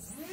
Yes.